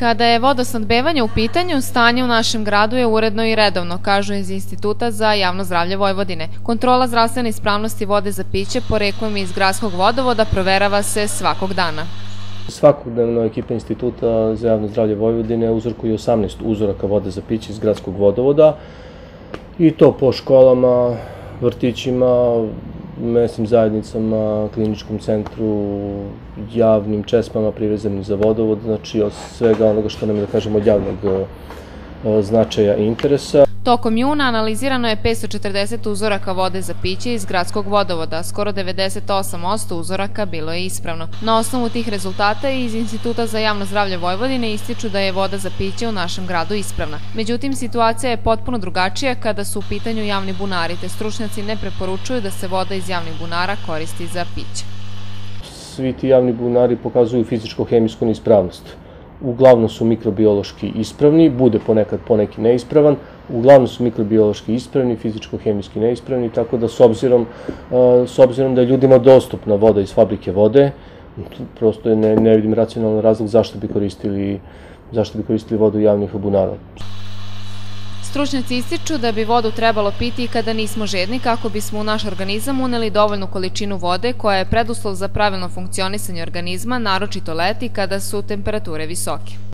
Kada je vodosnadbevanje u pitanju, stanje u našem gradu je uredno i redovno, kažu iz Instituta za javno zdravlje Vojvodine. Kontrola zdravstvene ispravnosti vode za piće poreklom iz gradskog vodovoda proverava se svakog dana. Svakodnevno ekipa Instituta za javno zdravlje Vojvodine uzorkuje 18 uzoraka vode za piće iz gradskog vodovoda i to po školama, vrtićima, mesnim zajednicama, kliničkom centru, javnim čespama privezanim za vodovod, znači od svega onoga što nam je, da kažemo, od javnog e, značaja i interesa. Tokom juna analizirano je 540 uzoraka vode za piće iz gradskog vodovoda, skoro 98% uzoraka bilo je ispravno. Na osnovu tih rezultata iz Instituta za javno zdravlje Vojvodine ističu da je voda za piće u našem gradu ispravna. Međutim, situacija je potpuno drugačija kada su u pitanju javni bunari, te stručnjaci ne preporučuju da se voda iz javnih bunara koristi za piće. Svi ti javni bunari pokazuju fizičko-hemijsku neispravnost uglavnom su mikrobiološki ispravni, bude ponekad poneki neispravan, uglavnom su mikrobiološki ispravni, fizičko-hemijski neispravni, tako da s obzirom, s obzirom da je ljudima dostupna voda iz fabrike vode, prosto ne, ne vidim racionalan razlog zašto bi koristili, zašto bi koristili vodu javnih bunara. Stručnjaci ističu da bi vodu trebalo piti i kada nismo žedni kako bismo u naš organizam uneli dovoljnu količinu vode koja je preduslov za pravilno funkcionisanje organizma, naročito leti kada su temperature visoke.